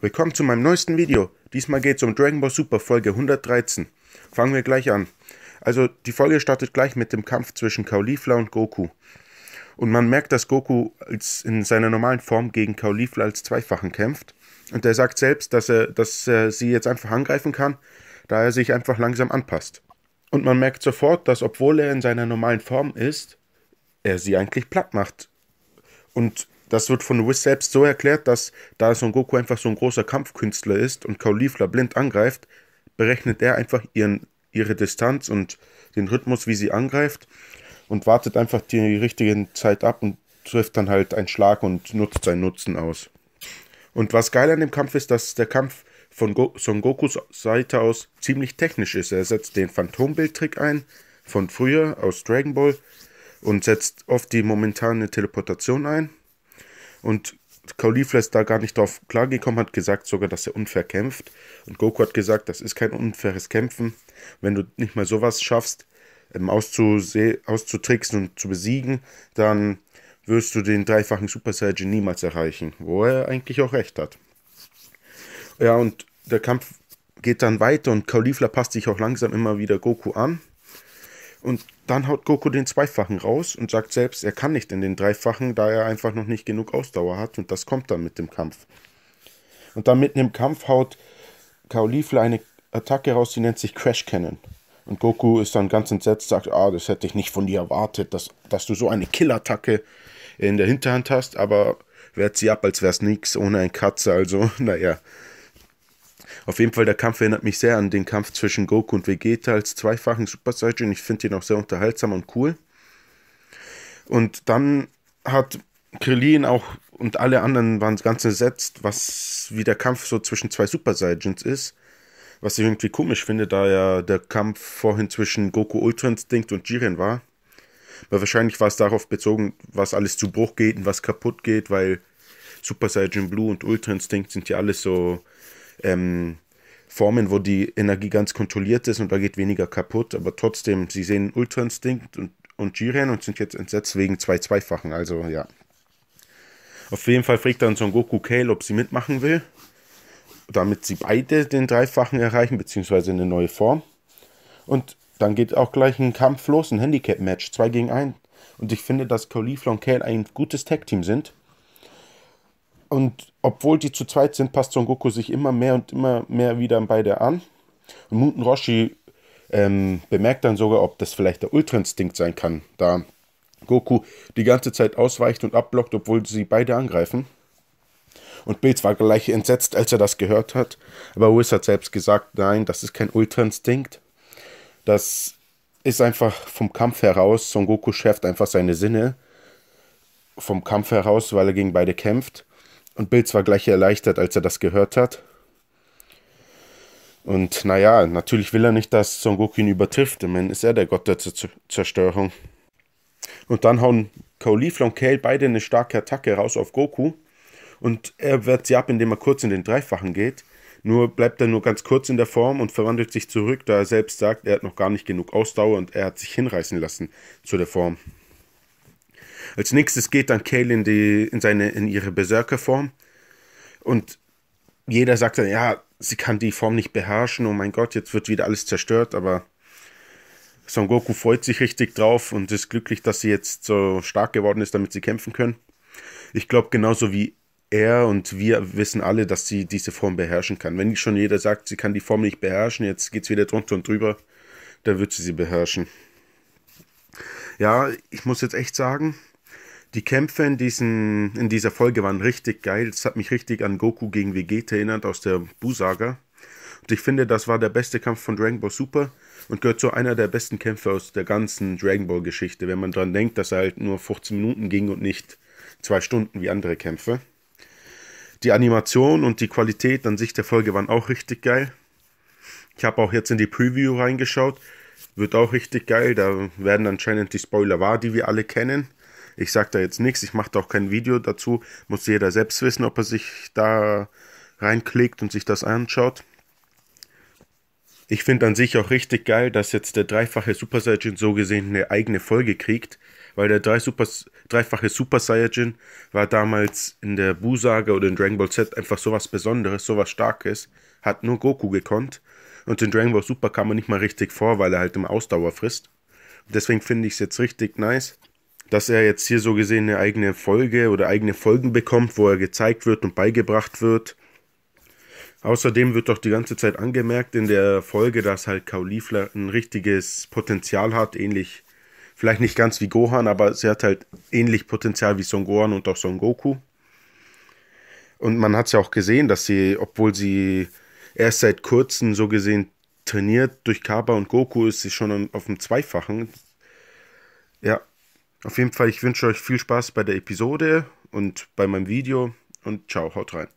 Willkommen zu meinem neuesten Video. Diesmal geht es um Dragon Ball Super Folge 113. Fangen wir gleich an. Also die Folge startet gleich mit dem Kampf zwischen Caulifla und Goku. Und man merkt, dass Goku in seiner normalen Form gegen Caulifla als Zweifachen kämpft. Und er sagt selbst, dass er, dass er sie jetzt einfach angreifen kann, da er sich einfach langsam anpasst. Und man merkt sofort, dass obwohl er in seiner normalen Form ist, er sie eigentlich platt macht. Und das wird von Whis selbst so erklärt, dass da Son Goku einfach so ein großer Kampfkünstler ist und Caulifla blind angreift, berechnet er einfach ihren, ihre Distanz und den Rhythmus, wie sie angreift und wartet einfach die richtige Zeit ab und trifft dann halt einen Schlag und nutzt seinen Nutzen aus. Und was geil an dem Kampf ist, dass der Kampf von Go Son Gokus Seite aus ziemlich technisch ist. Er setzt den Phantombildtrick ein von früher aus Dragon Ball und setzt oft die momentane Teleportation ein und Caulifla ist da gar nicht drauf klargekommen, hat gesagt sogar, dass er unfair kämpft. Und Goku hat gesagt, das ist kein unfaires Kämpfen. Wenn du nicht mal sowas schaffst, ähm, auszutricksen und zu besiegen, dann wirst du den dreifachen Super Saiyan niemals erreichen, wo er eigentlich auch recht hat. Ja, und der Kampf geht dann weiter und Caulifla passt sich auch langsam immer wieder Goku an. Und dann haut Goku den Zweifachen raus und sagt selbst, er kann nicht in den Dreifachen, da er einfach noch nicht genug Ausdauer hat. Und das kommt dann mit dem Kampf. Und dann mitten im Kampf haut Caulifla eine Attacke raus, die nennt sich Crash Cannon. Und Goku ist dann ganz entsetzt, sagt, ah, das hätte ich nicht von dir erwartet, dass, dass du so eine Killattacke in der Hinterhand hast, aber wehrt sie ab, als wäre es nichts, ohne ein Katze, also, naja. Auf jeden Fall, der Kampf erinnert mich sehr an den Kampf zwischen Goku und Vegeta als zweifachen Super Saiyan. Ich finde ihn auch sehr unterhaltsam und cool. Und dann hat Krillin auch und alle anderen waren ganz entsetzt, was wie der Kampf so zwischen zwei Super Saiyans ist. Was ich irgendwie komisch finde, da ja der Kampf vorhin zwischen Goku Ultra Instinct und Jiren war. Weil wahrscheinlich war es darauf bezogen, was alles zu Bruch geht und was kaputt geht, weil Super Saiyan Blue und Ultra Instinct sind ja alles so ähm, Formen, wo die Energie ganz kontrolliert ist und da geht weniger kaputt, aber trotzdem, sie sehen Ultra Instinct und, und Jiren und sind jetzt entsetzt wegen zwei Zweifachen, also ja. Auf jeden Fall fragt dann Son Goku Kale, ob sie mitmachen will, damit sie beide den Dreifachen erreichen, beziehungsweise eine neue Form. Und dann geht auch gleich ein Kampf los, ein Handicap-Match, 2 gegen 1. Und ich finde, dass Caulifla und Kale ein gutes Tag-Team sind. Und obwohl die zu zweit sind, passt Son Goku sich immer mehr und immer mehr wieder beide an. Und Muten Roshi ähm, bemerkt dann sogar, ob das vielleicht der Ultra-Instinkt sein kann, da Goku die ganze Zeit ausweicht und abblockt, obwohl sie beide angreifen. Und Bills war gleich entsetzt, als er das gehört hat. Aber Whis hat selbst gesagt, nein, das ist kein Ultra-Instinkt. Das ist einfach vom Kampf heraus. Son Goku schärft einfach seine Sinne vom Kampf heraus, weil er gegen beide kämpft. Und Bills war gleich erleichtert, als er das gehört hat. Und naja, natürlich will er nicht, dass Son Goku ihn übertrifft. Immerhin ist er der Gott der Z Zerstörung. Und dann hauen Caulifla und Kale beide eine starke Attacke raus auf Goku. Und er wehrt sie ab, indem er kurz in den Dreifachen geht. Nur bleibt er nur ganz kurz in der Form und verwandelt sich zurück, da er selbst sagt, er hat noch gar nicht genug Ausdauer und er hat sich hinreißen lassen zu der Form. Als nächstes geht dann Kale in, die, in, seine, in ihre Berserkerform. Und jeder sagt dann, ja, sie kann die Form nicht beherrschen. Oh mein Gott, jetzt wird wieder alles zerstört. Aber Son Goku freut sich richtig drauf und ist glücklich, dass sie jetzt so stark geworden ist, damit sie kämpfen können. Ich glaube, genauso wie er und wir wissen alle, dass sie diese Form beherrschen kann. Wenn schon jeder sagt, sie kann die Form nicht beherrschen, jetzt geht es wieder drunter und drüber, dann wird sie sie beherrschen. Ja, ich muss jetzt echt sagen, die Kämpfe in, diesen, in dieser Folge waren richtig geil. Es hat mich richtig an Goku gegen Vegeta erinnert aus der Bu-Saga. Und ich finde, das war der beste Kampf von Dragon Ball Super und gehört zu einer der besten Kämpfe aus der ganzen Dragon Ball Geschichte, wenn man daran denkt, dass er halt nur 15 Minuten ging und nicht zwei Stunden wie andere Kämpfe. Die Animation und die Qualität an sich der Folge waren auch richtig geil. Ich habe auch jetzt in die Preview reingeschaut. Wird auch richtig geil. Da werden anscheinend die Spoiler wahr, die wir alle kennen. Ich sage da jetzt nichts, ich mache da auch kein Video dazu. Muss jeder selbst wissen, ob er sich da reinklickt und sich das anschaut. Ich finde an sich auch richtig geil, dass jetzt der dreifache Super Saiyan so gesehen eine eigene Folge kriegt, weil der drei Super, dreifache Super Saiyajin war damals in der Buu-Saga oder in Dragon Ball Z einfach sowas Besonderes, sowas Starkes. Hat nur Goku gekonnt. Und in Dragon Ball Super kam er nicht mal richtig vor, weil er halt immer Ausdauer frisst. Deswegen finde ich es jetzt richtig nice, dass er jetzt hier so gesehen eine eigene Folge oder eigene Folgen bekommt, wo er gezeigt wird und beigebracht wird. Außerdem wird doch die ganze Zeit angemerkt in der Folge, dass halt Kaulifla ein richtiges Potenzial hat, ähnlich, vielleicht nicht ganz wie Gohan, aber sie hat halt ähnlich Potenzial wie Son Gohan und auch Son Goku. Und man hat es ja auch gesehen, dass sie, obwohl sie erst seit kurzem so gesehen trainiert durch Kaba und Goku, ist sie schon auf dem Zweifachen. Ja, auf jeden Fall, ich wünsche euch viel Spaß bei der Episode und bei meinem Video und ciao, haut rein.